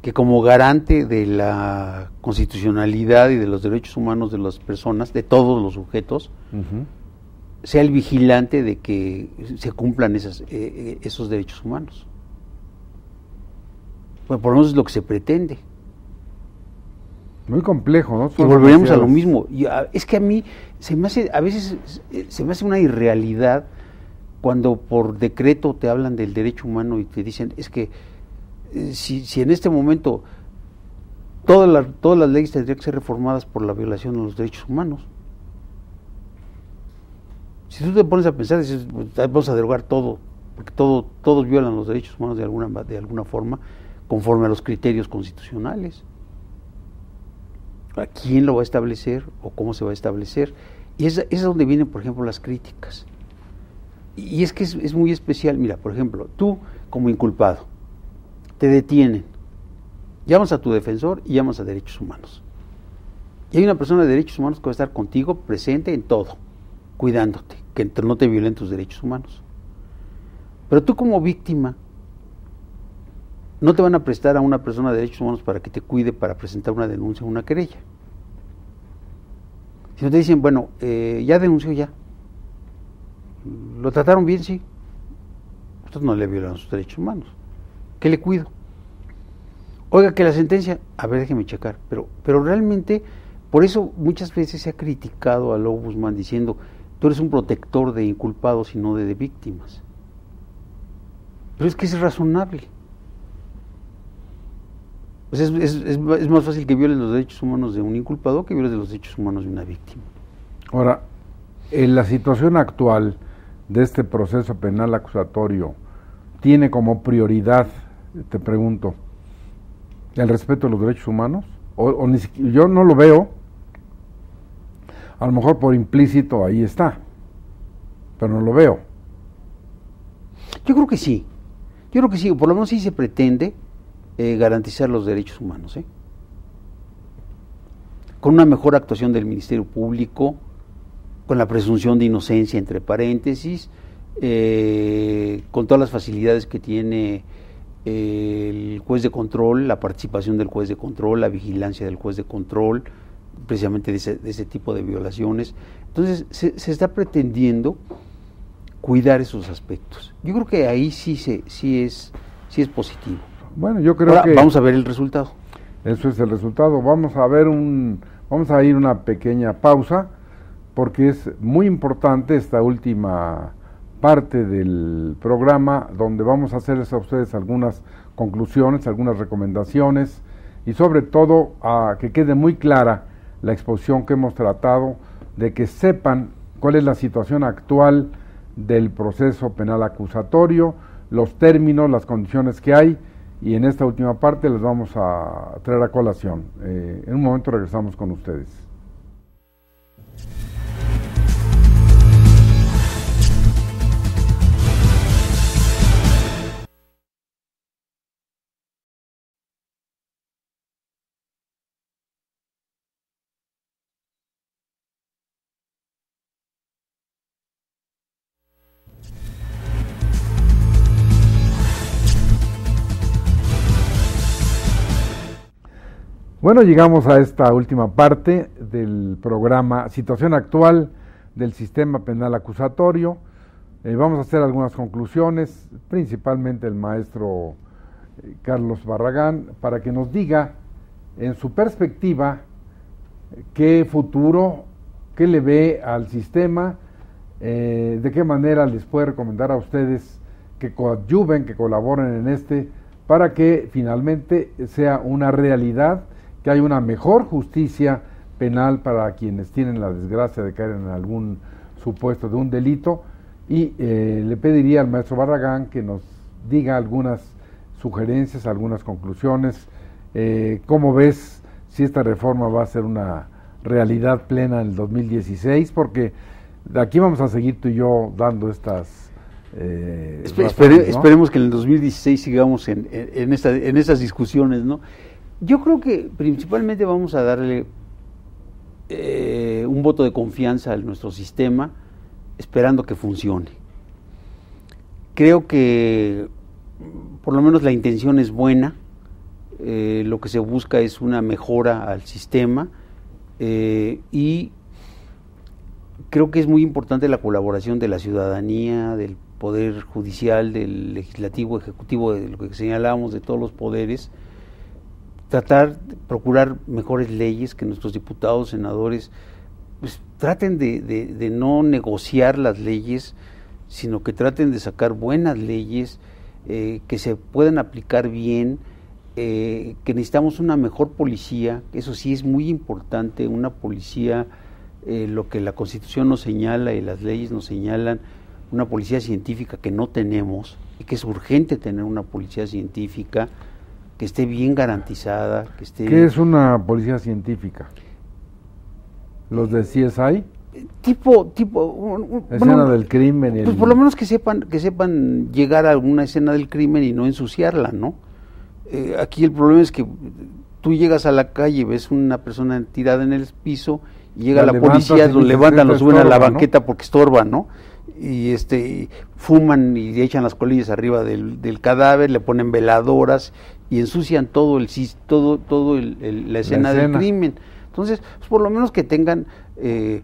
que como garante de la constitucionalidad y de los derechos humanos de las personas, de todos los sujetos, sea el vigilante de que se cumplan esas, eh, eh, esos derechos humanos. Pues por lo menos es lo que se pretende. Muy complejo, ¿no? y volveremos a lo mismo. Y es que a mí se me hace, a veces se me hace una irrealidad cuando por decreto te hablan del derecho humano y te dicen, es que si, en este momento todas las, todas las leyes tendrían que ser reformadas por la violación de los derechos humanos. Si tú te pones a pensar, dices, pues, vamos a derogar todo, porque todo, todos violan los derechos humanos de alguna, de alguna forma, conforme a los criterios constitucionales. ¿A quién lo va a establecer o cómo se va a establecer? Y es, es donde vienen, por ejemplo, las críticas. Y es que es, es muy especial. Mira, por ejemplo, tú como inculpado, te detienen. Llamas a tu defensor y llamas a derechos humanos. Y hay una persona de derechos humanos que va a estar contigo presente en todo, cuidándote, que no te violen tus derechos humanos. Pero tú como víctima, no te van a prestar a una persona de derechos humanos para que te cuide para presentar una denuncia o una querella. Si no te dicen, bueno, eh, ya denunció ya. ¿Lo trataron bien? Sí. Ustedes no le violan sus derechos humanos. ¿Qué le cuido? Oiga, que la sentencia, a ver, déjeme checar, pero, pero realmente, por eso muchas veces se ha criticado al Ombudsman diciendo, tú eres un protector de inculpados y no de, víctimas. Pero es que es razonable. Pues es, más fácil que violen los derechos humanos de un inculpado que violen los derechos humanos de una víctima. Ahora, en la situación actual de este proceso penal acusatorio, tiene como prioridad te pregunto, ¿el respeto a los derechos humanos? O, yo no lo veo, a lo mejor por implícito ahí está, pero no lo veo. Yo creo que sí, yo creo que sí, por lo menos sí se pretende eh, garantizar los derechos humanos, ¿eh? con una mejor actuación del Ministerio Público, con la presunción de inocencia entre paréntesis, eh, con todas las facilidades que tiene el juez de control, la participación del juez de control, la vigilancia del juez de control, precisamente de ese, tipo de violaciones. Entonces, se, está pretendiendo cuidar esos aspectos. Yo creo que ahí sí, se, sí, es, sí es positivo. Bueno, yo creo que... Vamos a ver el resultado. Eso es el resultado. Vamos a ver un... Vamos a ir una pequeña pausa porque es muy importante esta última parte del programa donde vamos a hacerles a ustedes algunas conclusiones, algunas recomendaciones y sobre todo a que quede muy clara la exposición que hemos tratado, de que sepan cuál es la situación actual del proceso penal acusatorio, los términos, las condiciones que hay y en esta última parte les vamos a traer a colación. Eh, en un momento regresamos con ustedes. Bueno, llegamos a esta última parte del programa Situación actual del sistema penal acusatorio. Eh, vamos a hacer algunas conclusiones, principalmente el maestro eh, Carlos Barragán, para que nos diga en su perspectiva qué futuro, qué le ve al sistema, eh, de qué manera les puede recomendar a ustedes que coadyuven, que colaboren en este, para que finalmente sea una realidad que hay una mejor justicia penal para quienes tienen la desgracia de caer en algún supuesto de un delito. Y eh, le pediría al maestro Barragán que nos diga algunas sugerencias, algunas conclusiones, eh, cómo ves si esta reforma va a ser una realidad plena en el 2016, porque de aquí vamos a seguir tú y yo dando estas... Eh, esperemos que en el 2016 sigamos en, en, esta, en estas discusiones, ¿no? Yo creo que principalmente vamos a darle eh, un voto de confianza a nuestro sistema, esperando que funcione. Creo que por lo menos la intención es buena, eh, lo que se busca es una mejora al sistema eh, y creo que es muy importante la colaboración de la ciudadanía, del poder judicial, del legislativo, ejecutivo, de lo que señalábamos, de todos los poderes, tratar, procurar mejores leyes, que nuestros diputados, senadores, pues traten de, no negociar las leyes, sino que traten de sacar buenas leyes, eh, que se puedan aplicar bien, eh, que necesitamos una mejor policía, eso sí es muy importante, una policía, eh, lo que la Constitución nos señala y las leyes nos señalan, una policía científica que no tenemos y que es urgente tener una policía científica que esté bien garantizada, que esté... ¿Qué es una policía científica? ¿Los de CSI? Tipo, tipo... escena del crimen. Pues por lo menos que sepan, que sepan llegar a alguna escena del crimen y no ensuciarla, ¿no? Eh, aquí el problema es que tú llegas a la calle, y ves una persona tirada en el piso, y llega la, policía, lo levantan, lo suben a la banqueta porque estorban, ¿no? y este fuman y echan las colillas arriba del, del, cadáver, le ponen veladoras y ensucian todo el todo todo el, la, escena del crimen. Entonces, pues, por lo menos que tengan eh,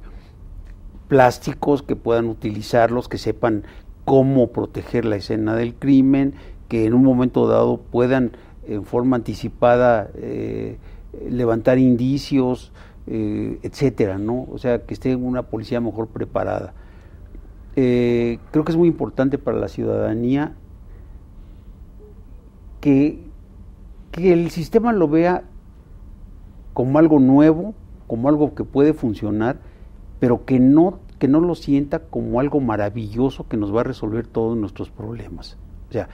plásticos que puedan utilizarlos, que sepan cómo proteger la escena del crimen, que en un momento dado puedan en forma anticipada eh, levantar indicios, eh, etcétera, ¿no? O sea, que esté una policía mejor preparada. creo que es muy importante para la ciudadanía que que el sistema lo vea como algo nuevo, como algo que puede funcionar, pero que no, que no lo sienta como algo maravilloso que nos va a resolver todos nuestros problemas. O sea,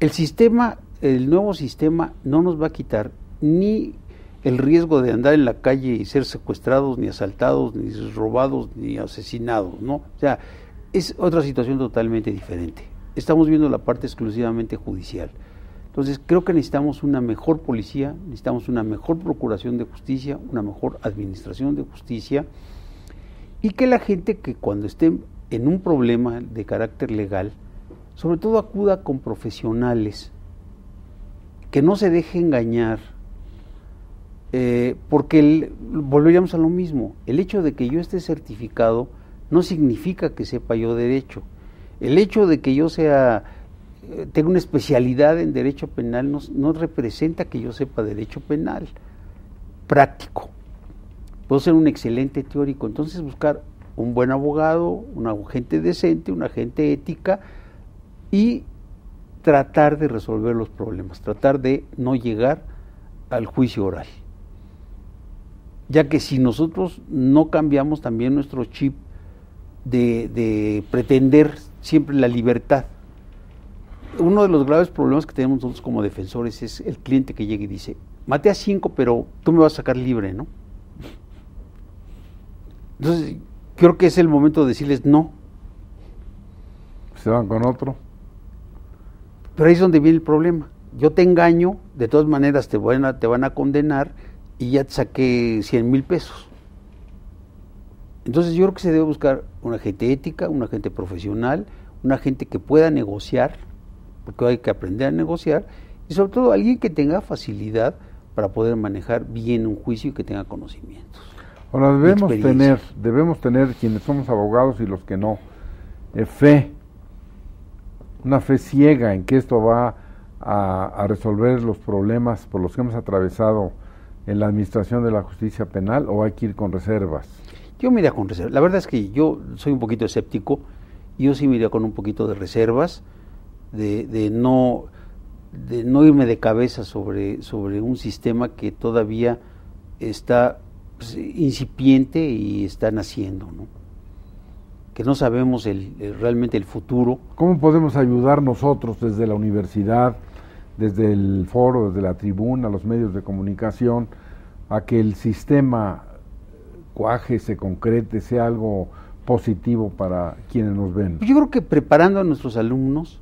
el sistema, el nuevo sistema no nos va a quitar ni el riesgo de andar en la calle y ser secuestrados, ni asaltados, ni robados, ni asesinados, ¿no? O sea, es otra situación totalmente diferente. Estamos viendo la parte exclusivamente judicial. Entonces creo que necesitamos una mejor policía, necesitamos una mejor procuración de justicia, una mejor administración de justicia y que la gente que cuando esté en un problema de carácter legal, sobre todo acuda con profesionales, que no se deje engañar, eh, porque volveríamos a lo mismo, el hecho de que yo esté certificado no significa que sepa yo derecho, el hecho de que yo sea tengo una especialidad en derecho penal no, representa que yo sepa derecho penal práctico. Puedo ser un excelente teórico, entonces buscar un buen abogado, una gente decente, una gente ética y tratar de resolver los problemas, tratar de no llegar al juicio oral. Ya que si nosotros no cambiamos también nuestro chip de pretender siempre la libertad, uno de los graves problemas que tenemos nosotros como defensores es el cliente que llega y dice, mate a cinco, pero tú me vas a sacar libre, ¿no? Entonces, creo que es el momento de decirles no. Se van con otro. Pero ahí es donde viene el problema. Yo te engaño, de todas maneras te van a, te van a condenar y ya te saqué 100 mil pesos. Entonces yo creo que se debe buscar una gente ética, una gente profesional, una gente que pueda negociar, porque hay que aprender a negociar, y sobre todo alguien que tenga facilidad para poder manejar bien un juicio y que tenga conocimientos. Ahora debemos tener, debemos tener quienes somos abogados y los que no, eh, fe, una fe ciega en que esto va a, a, resolver los problemas por los que hemos atravesado en la administración de la justicia penal o hay que ir con reservas. Yo me iría con reservas. La verdad es que yo soy un poquito escéptico. Yo sí me iría con un poquito de reservas, de, de no de no irme de cabeza sobre, sobre un sistema que todavía está pues, incipiente y está naciendo, ¿no? que no sabemos el, el, realmente el futuro. ¿Cómo podemos ayudar nosotros desde la universidad, desde el foro, desde la tribuna, los medios de comunicación, a que el sistema cuaje, se concrete, sea algo positivo para quienes nos ven? Yo creo que preparando a nuestros alumnos,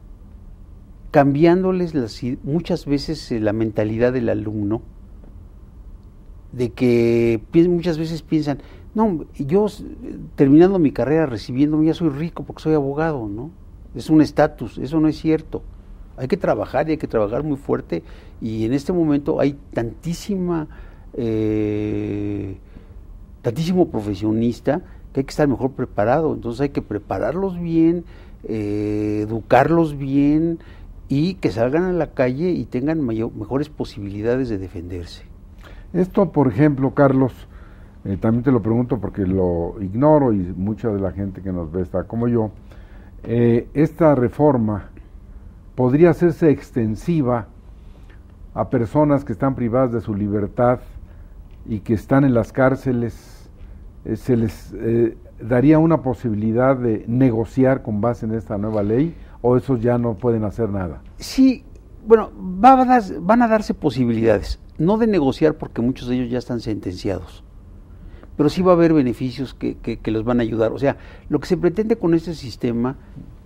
cambiándoles las, muchas veces eh, la mentalidad del alumno, de que muchas veces piensan, no, yo terminando mi carrera, recibiéndome, ya soy rico porque soy abogado, ¿no? Es un estatus, eso no es cierto. Hay que trabajar y hay que trabajar muy fuerte y en este momento hay tantísima... Eh, tantísimo profesionista que hay que estar mejor preparado. Entonces hay que prepararlos bien, eh, educarlos bien y que salgan a la calle y tengan mayor, mejores posibilidades de defenderse. Esto, por ejemplo, Carlos, eh, también te lo pregunto porque lo ignoro y mucha de la gente que nos ve está como yo, eh, esta reforma podría hacerse extensiva a personas que están privadas de su libertad y que están en las cárceles, eh, se les daría una posibilidad de negociar con base en esta nueva ley o esos ya no pueden hacer nada? Sí, bueno, va a dar, van a darse posibilidades, no de negociar porque muchos de ellos ya están sentenciados, pero sí va a haber beneficios que, que, que los van a ayudar. O sea, lo que se pretende con este sistema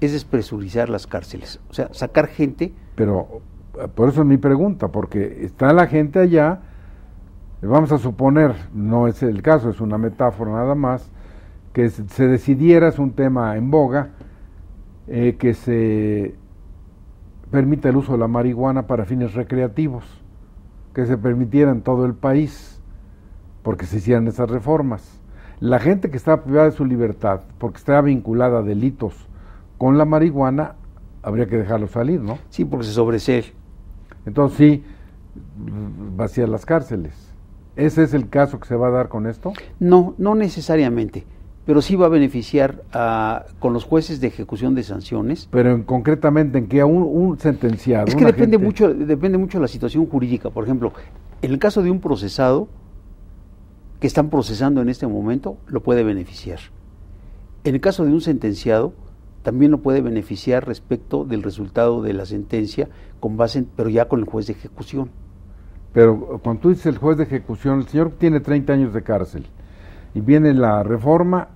es despresurizar las cárceles, o sea, sacar gente. Pero por eso es mi pregunta, porque está la gente allá vamos a suponer, no es el caso, es una metáfora nada más, que se decidiera, es un tema en boga, eh, que se permita el uso de la marihuana para fines recreativos, que se permitiera en todo el país, porque se hicieran esas reformas. La gente que está privada de su libertad, porque está vinculada a delitos con la marihuana, habría que dejarlo salir, ¿no? Sí, porque se sobresee. Entonces sí, vaciar las cárceles. ¿Ese es el caso que se va a dar con esto? No, no necesariamente, pero sí va a beneficiar a, con los jueces de ejecución de sanciones. Pero en, concretamente en que a un, un sentenciado. Es que depende mucho, depende mucho de la situación jurídica. Por ejemplo, en el caso de un procesado que están procesando en este momento, lo puede beneficiar. En el caso de un sentenciado, también lo puede beneficiar respecto del resultado de la sentencia, con base en, pero ya con el juez de ejecución. Pero cuando tú dices el juez de ejecución, el señor tiene 30 años de cárcel y viene la reforma,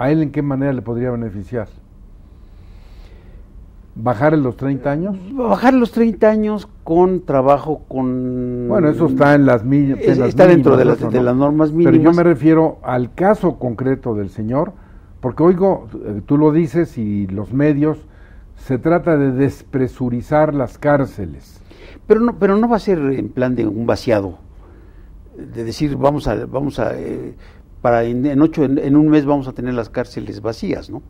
¿a él en qué manera le podría beneficiar? ¿Bajar en los 30 años? Bajar los 30 años con trabajo con... Bueno, eso está en las, mi, es, Está dentro de, las, de ¿no? las normas mínimas. Pero yo me refiero al caso concreto del señor, porque oigo, eh, tú lo dices y los medios, se trata de despresurizar las cárceles. Pero no, pero no va a ser en plan de un vaciado, de decir vamos a, vamos a, eh, para en, en ocho, en, un mes vamos a tener las cárceles vacías, ¿no?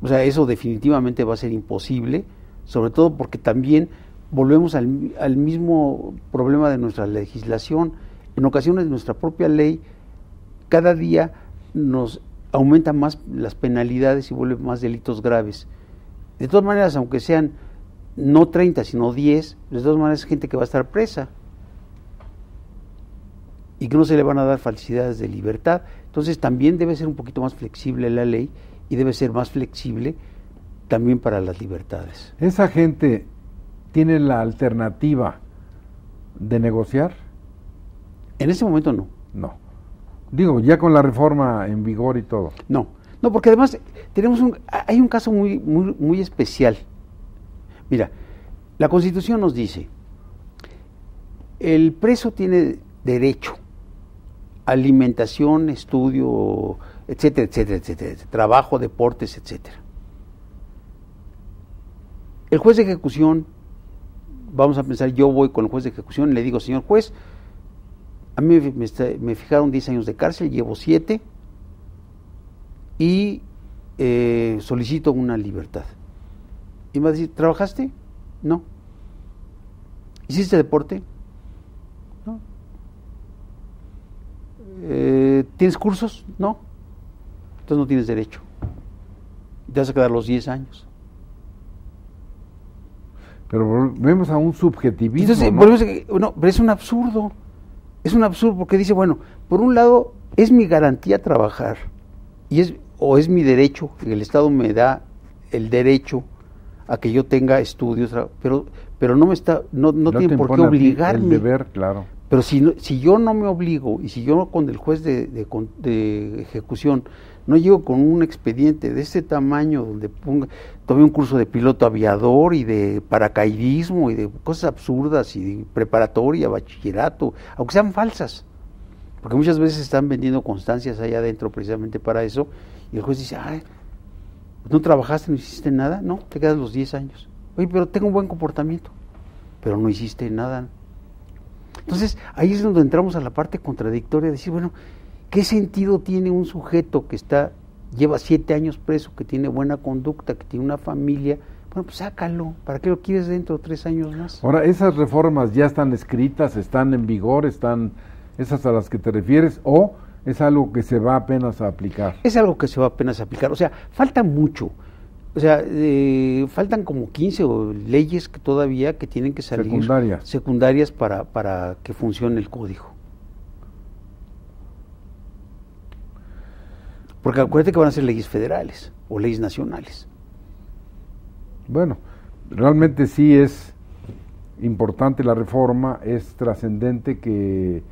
O sea, eso definitivamente va a ser imposible, sobre todo porque también volvemos al, al mismo problema de nuestra legislación. En ocasiones nuestra propia ley cada día nos aumenta más las penalidades y vuelve más delitos graves. De todas maneras, aunque sean no 30, sino 10, de todas maneras es gente que va a estar presa y que no se le van a dar falsidades de libertad. Entonces también debe ser un poquito más flexible la ley y debe ser más flexible también para las libertades. ¿Esa gente tiene la alternativa de negociar? En ese momento no. No. Digo, ya con la reforma en vigor y todo. No, no, porque además tenemos un, hay un caso muy, muy, muy especial. Mira, la Constitución nos dice, el preso tiene derecho alimentación, estudio, etcétera, etcétera, etcétera, trabajo, deportes, etcétera. El juez de ejecución, vamos a pensar, yo voy con el juez de ejecución y le digo, señor juez, a mí me, fijaron 10 años de cárcel, llevo 7 y eh, solicito una libertad. Y me va a decir, ¿trabajaste? No. ¿Hiciste deporte? No. Eh, ¿Tienes cursos? No. Entonces no tienes derecho. Te vas a quedar los 10 años. Pero volvemos a un subjetivismo. Entonces, ¿no? pero es un absurdo. Es un absurdo porque dice, bueno, por un lado es mi garantía trabajar y es o es mi derecho, el Estado me da el derecho a que yo tenga estudios, pero pero no me está no, no, tiene por qué obligarme. El deber, claro. Pero si, si yo no me obligo y si yo con el juez de, de, de ejecución no llego con un expediente de este tamaño donde ponga, tomé un curso de piloto aviador y de paracaidismo y de cosas absurdas y de preparatoria, bachillerato, aunque sean falsas. Porque muchas veces están vendiendo constancias allá adentro precisamente para eso y el juez dice, ay, ¿no trabajaste, no hiciste nada? No, te quedas los 10 años. Oye, pero tengo un buen comportamiento, pero no hiciste nada. Entonces, ahí es donde entramos a la parte contradictoria de decir, bueno, ¿Qué sentido tiene un sujeto que está lleva siete años preso, que tiene buena conducta, que tiene una familia? Bueno, pues sácalo. ¿Para qué lo quieres dentro tres años más? Ahora, esas reformas ya están escritas, están en vigor, están esas a las que te refieres, o es algo que se va apenas a aplicar. Es algo que se va apenas a aplicar. O sea, falta mucho. O sea, eh, faltan como 15 leyes que todavía que tienen que salir secundarias, secundarias para, para que funcione el código. Porque acuérdate que van a ser leyes federales o leyes nacionales. Bueno, realmente sí es importante la reforma, es trascendente que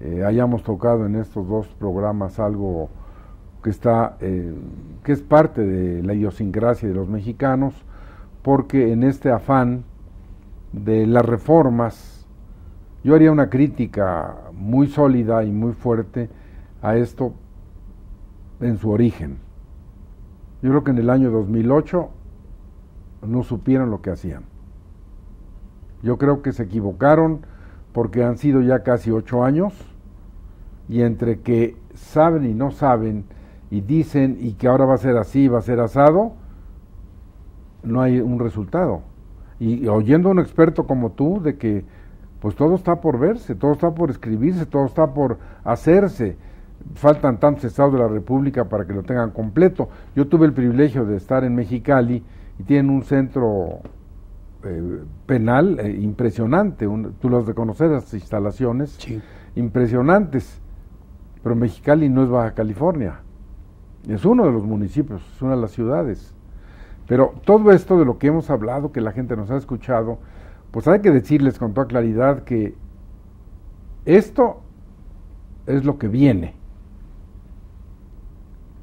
eh, hayamos tocado en estos dos programas algo que está, eh, que es parte de la idiosincrasia de los mexicanos, porque en este afán de las reformas, yo haría una crítica muy sólida y muy fuerte a esto en su origen. Yo creo que en el año 2008 no supieron lo que hacían. Yo creo que se equivocaron porque han sido ya casi ocho años y entre que saben y no saben y dicen y que ahora va a ser así, va a ser asado, no hay un resultado. Y oyendo a un experto como tú de que pues todo está por verse, todo está por escribirse, todo está por hacerse faltan tantos estados de la República para que lo tengan completo. Yo tuve el privilegio de estar en Mexicali y tienen un centro eh, penal eh, impresionante. tú los de conocer, las instalaciones impresionantes. Pero Mexicali no es Baja California. Es uno de los municipios, es una de las ciudades. Pero todo esto de lo que hemos hablado, que la gente nos ha escuchado, pues hay que decirles con toda claridad que esto es lo que viene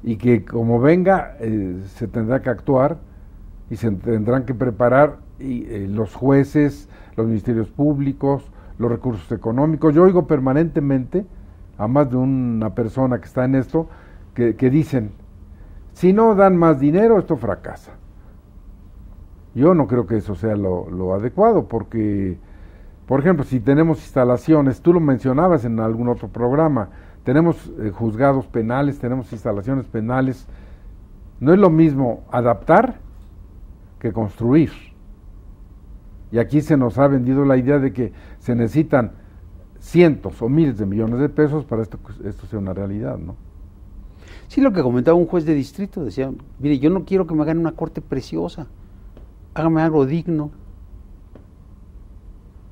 y que como venga eh, se tendrá que actuar y se tendrán que preparar y, eh, los jueces, los ministerios públicos, los recursos económicos. Yo oigo permanentemente a más de una persona que está en esto que, dicen, si no dan más dinero, esto fracasa. Yo no creo que eso sea lo, lo adecuado porque, por ejemplo, si tenemos instalaciones, tú lo mencionabas en algún otro programa, tenemos eh, juzgados penales, tenemos instalaciones penales. No es lo mismo adaptar que construir. Y aquí se nos ha vendido la idea de que se necesitan cientos o miles de millones de pesos para esto, esto sea una realidad, ¿no? Sí, lo que comentaba un juez de distrito, decía, mire, yo no quiero que me hagan una corte preciosa, hágame algo digno,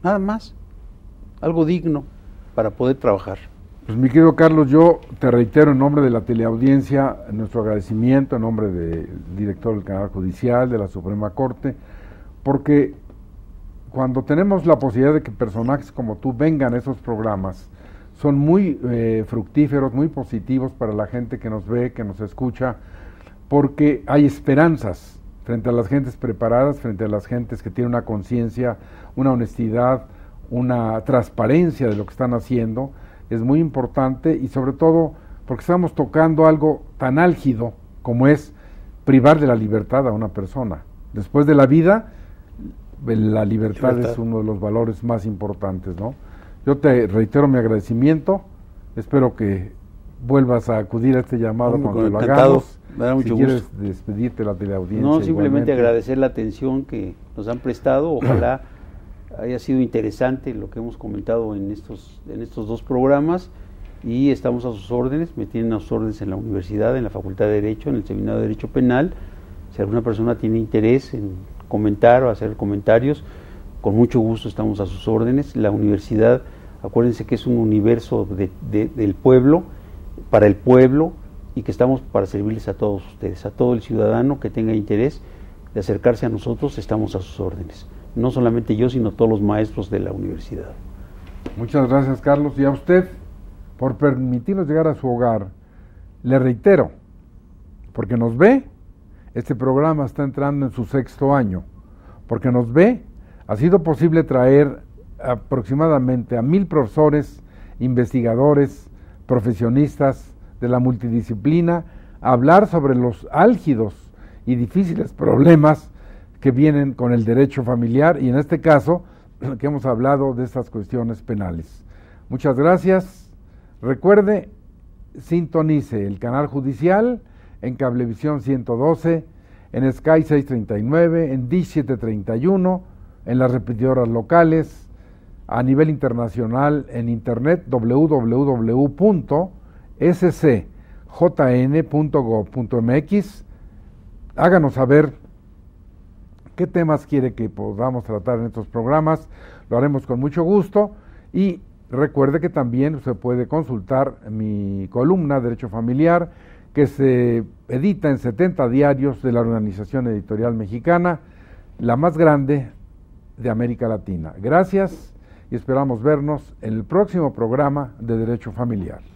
nada más, algo digno para poder trabajar. Pues mi querido Carlos, yo te reitero en nombre de la teleaudiencia nuestro agradecimiento, en nombre del director del canal judicial, de la Suprema Corte, porque cuando tenemos la posibilidad de que personajes como tú vengan a esos programas, son muy eh, fructíferos, muy positivos para la gente que nos ve, que nos escucha, porque hay esperanzas frente a las gentes preparadas, frente a las gentes que tienen una conciencia, una honestidad, una transparencia de lo que están haciendo, es muy importante y sobre todo porque estamos tocando algo tan álgido como es privar de la libertad a una persona. Después de la vida, la libertad, es uno de los valores más importantes, ¿no? Yo te reitero mi agradecimiento, espero que vuelvas a acudir a este llamado cuando lo hagamos. Me da mucho si quieres despedirte la teleaudiencia. No, simplemente agradecer la atención que nos han prestado, ojalá haya sido interesante lo que hemos comentado en estos, en estos dos programas y estamos a sus órdenes, me tienen a sus órdenes en la universidad, en la Facultad de Derecho, en el Seminario de Derecho Penal. Si alguna persona tiene interés en comentar o hacer comentarios, con mucho gusto estamos a sus órdenes. La universidad, acuérdense que es un universo del pueblo, para el pueblo, y que estamos para servirles a todos ustedes, a todo el ciudadano que tenga interés de acercarse a nosotros, estamos a sus órdenes. No solamente yo, sino todos los maestros de la universidad. Muchas gracias, Carlos. Y a usted, por permitirnos llegar a su hogar, le reitero, porque nos ve, este programa está entrando en su sexto año, porque nos ve, ha sido posible traer aproximadamente a mil profesores, investigadores, profesionistas de la multidisciplina a hablar sobre los álgidos y difíciles problemas que vienen con el derecho familiar y en este caso que hemos hablado de estas cuestiones penales. Muchas gracias. Recuerde, sintonice el canal judicial en Cablevisión 112, en Sky 639, en Dish 731, en las repetidoras locales, a nivel internacional en internet www.scjn.gov.mx. Háganos saber qué temas quiere que podamos tratar en estos programas. Lo haremos con mucho gusto y recuerde que también se puede consultar mi columna Derecho Familiar que se edita en 70 diarios de la Organización Editorial Mexicana, la más grande de América Latina. Gracias y esperamos vernos en el próximo programa de Derecho Familiar.